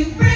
you.